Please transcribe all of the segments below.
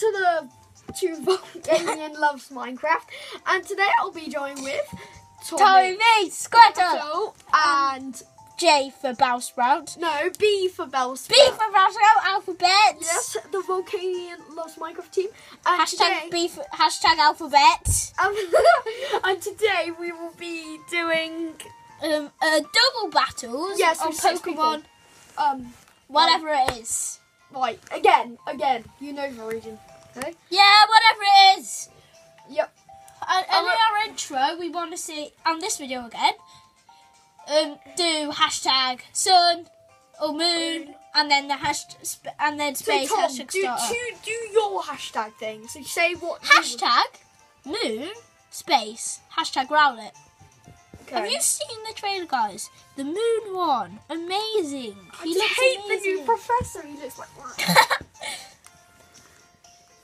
to the to Volcanion Loves Minecraft, and today I'll be joined with Tommy Squirtle, Squirtle and J for Bowsprout, no B for Bellsprout. B for Bowsprout alphabet. Yes, the Vulcanian Loves Minecraft team. And Hashtag today, B for hashtag alphabet. um, and today we will be doing Um, uh, double battles yes on Pokemon. Um, whatever it is. right again, again. You know the region. Okay. Yeah, whatever it is. Yep. And, and in our intro, we want to see on this video again. Um, do hashtag sun or moon, and then the hashtag and then So space Tom, hashtag do, starter. do do your hashtag thing. So say what. you- Hashtag moon space hashtag Rowlet. Okay. Have you seen the trailer, guys? The moon one, amazing. I He looks hate the new professor. He looks like.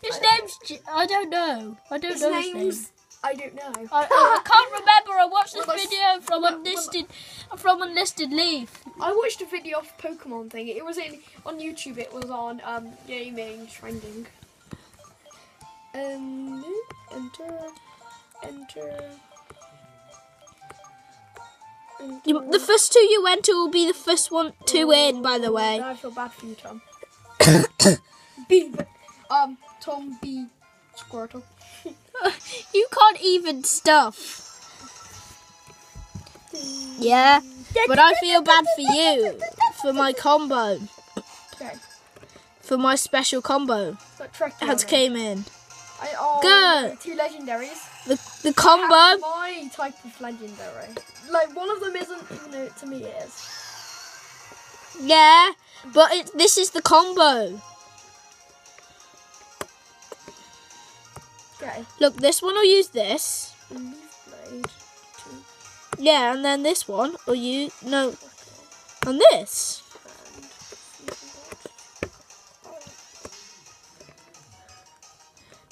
His name's J- I don't know. I don't His know his name's. name. I don't know. I, I can't remember. I watched this Well, video from well, unlisted from unlisted leaf. I watched a video of Pokemon thing. It was in on YouTube. It was on um gaming trending. Um, enter, enter. You, the first two you went to will be the first one to win, by the way. Now I feel bad for you, Tom. um, Tom B. Squirtle. you can't even stuff. Yeah, but I feel bad for you for my combo, Okay, for my special combo has came in. I, oh, Good. Two legendaries. The the combo. My type of legendary. Like one of them isn't, even though to me it is. Yeah, but it, this is the combo. Okay. Look, this one will use this. Blade. Yeah, and then this one will use no, and this.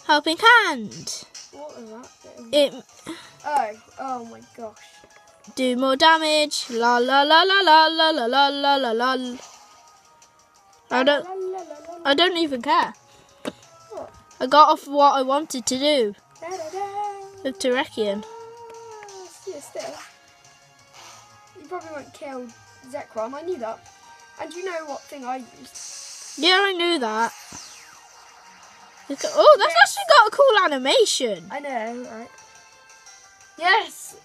Helping hand. What is that thing? It Oh, oh my gosh. do more damage. La la la la la la la la la la. I don't. La, la, la, la, la. I don't even care. I got off what I wanted to do Da, da, da. with Terrakion. Yeah. You probably won't kill Zekrom, I knew that. And you know what thing I used? Yeah, I knew that. Oh, that's actually got a cool animation. I know, right? Yes!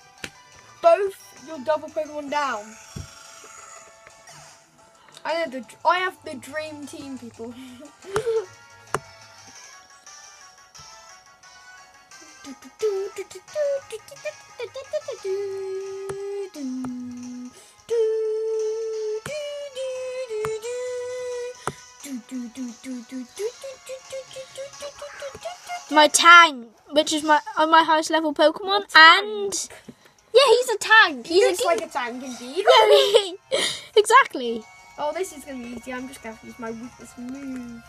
Both your double Pokemon down. I know the I have the dream team people. My Tang, which is my uh, my highest level Pokemon, and yeah, he's a tank. He He's looks a like a tank indeed. exactly. Oh, this is to be easy. I'm just to use my weakest move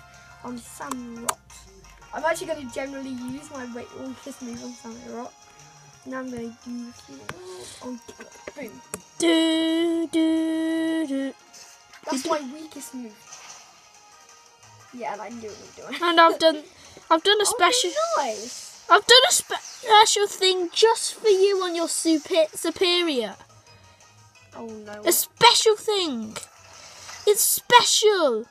on Samurott. I'm actually going to generally use my weight. wait- weakest move on Samurott. Now I'm going to use on boom. Do do do. That's my weakest move. Yeah, and I knew what I'm doing. And I've done, I've done a oh, special, Oh, nice. I've done a spe- special thing just for you on your super Serperior. Oh no. A special thing. It's special.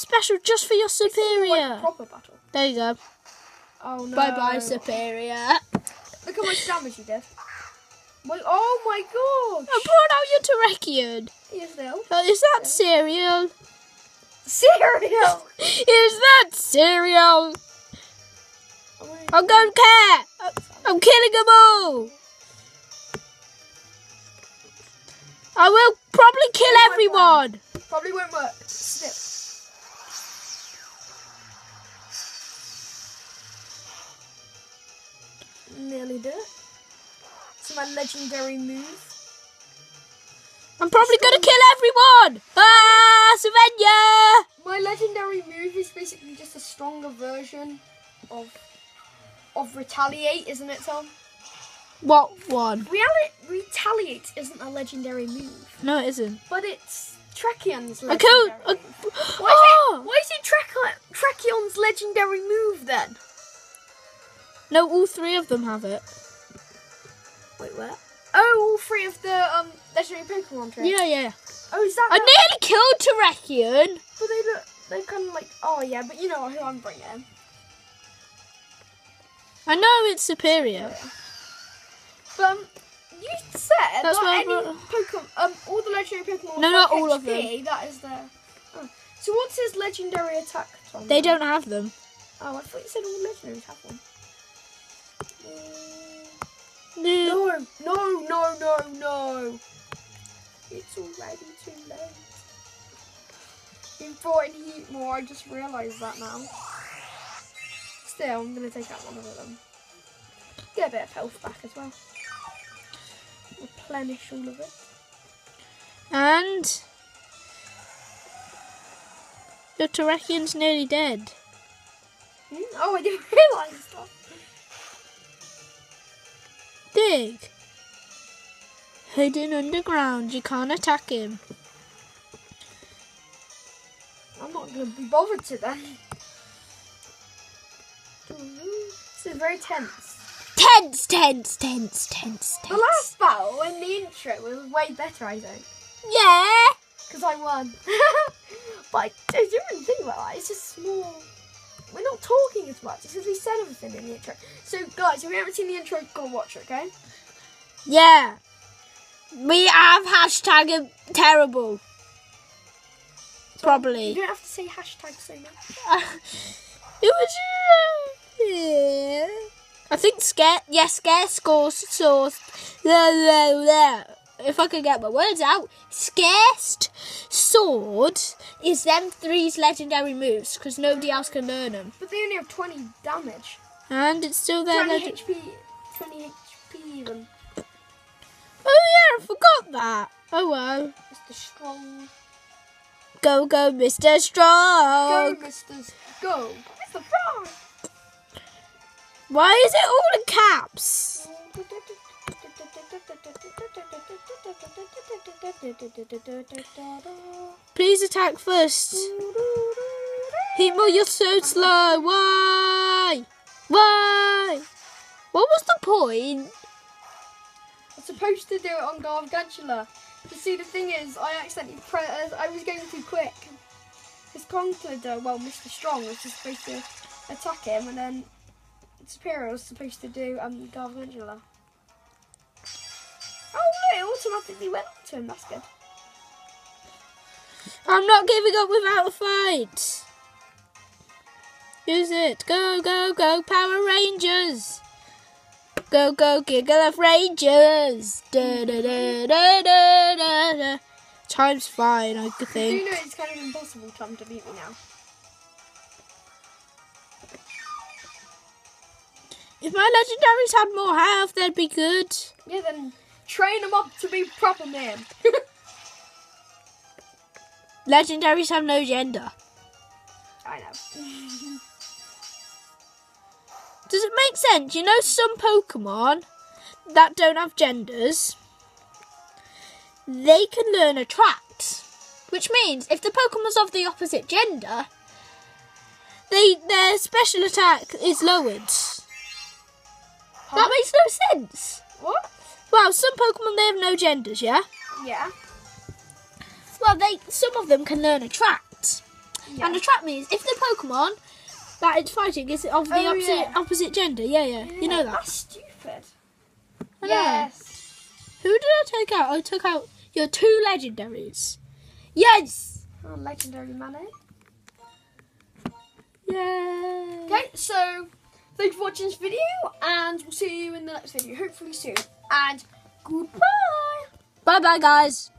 Special just for your Like Serperior. a proper battle. There you go. Oh no. Bye bye, Serperior. Look how much damage you did. Wait, oh my god! I brought out your Terrakion. Is still. Uh, is that cereal? Cereal. Is that cereal? I don't care. I'm killing them all. I will probably kill Oh my everyone. Probably won't work. Snip. Nearly do. it. It's my legendary move. I'm probably gonna kill everyone. Ah, Savannah. My legendary move is basically just a stronger version of of retaliate, isn't it, Tom? What one? Reali- retaliate isn't a legendary move, No, it isn't. but it's Trekion's I legendary killed. I, move? Why is oh! it, why is it Trek- Trekion's legendary move then? No, all three of them have it. Wait, where? Oh, all three of the um legendary Pokemon tricks. Yeah, yeah. Oh, is that? I the- nearly killed Terrakion. But they look, they kind of like. Oh yeah, but you know who I'm bringing. I know it's Serperior. But um, you said That's not any Pokemon, um, all the legendary Pokemon. No, not all of HP, That is their. Oh. So what's his legendary attack? Tom, They don't have them. Oh, I thought you said all legendaries have one. No. No, no, no, no. It's already too late. You brought in Heatmor, I just realised that now. Still, I'm going to take out one of them. Get a bit of health back as well. Replenish all of it. And your Terrakion's nearly dead. Hmm? Oh, I didn't realise that. Dig. Hidden underground, you can't attack him. I'm not going to be bothered today. This is very tense. Tense, tense, tense, tense, The tense. last battle in the intro was way better, I think. Yeah. Because I won. but I, I didn't even think about that. It's just small. We're not talking as much. It's because we said everything in the intro. So, guys, if you haven't seen the intro, go watch it, okay? Yeah. We have hashtag terrible. Probably. You don't have to say hashtag so much. it was. uh, yeah. I think scare. Yeah, scare scores source. Blah, blah, blah. If I could get my words out, Sacred Sword is them three's legendary moves because nobody else can learn them, But they only have 20 damage. and it's still their 20 legend. HP. 20 HP even. Oh yeah, I forgot that. Oh well. Mr. Strong. Go go, Mr. Go, Strong. Mr. Go. Mr. Strong. Why is it all in caps? Oh, Please attack first. Heatmor, you're so slow. Why? Why? What was the point? I'm supposed to do it on Galvantula. You see, the thing is, I accidentally pre- uh, I was going too quick. His Conkeldurr, well, Mr. Strong was just supposed to attack him, and then Serperior was supposed to do um Galvantula. It automatically went on to him. That's good. I'm not giving up without a fight. Use it. Go, go, go, Power Rangers. Go, go, Gigalith Rangers. Da, da, da, da, da, da, da. Time's fine, I think. you know it's kind of impossible Tom to beat me now? If my legendaries had more health, they'd be good. Yeah, then train him up to be proper man. Legendaries have no gender. I know. Does it make sense? You know, some Pokemon that don't have genders, they can learn attract, which means if the Pokemon's of the opposite gender, they their special attack is lowered. That makes no sense. what? Well, some Pokemon they have no genders, yeah. Yeah. Well, they some of them can learn attract, Yeah. and attract means if the Pokemon that it's fighting is of the Oh, opposite yeah. opposite gender. Yeah, yeah, you know that. That's stupid. I know. Yes. Who did I take out? I took out your two legendaries. Yes. Oh, legendary man, eh? Yay. Okay, so thank you for watching this video, and we'll see you in the next video, hopefully soon. And goodbye. Bye bye, guys.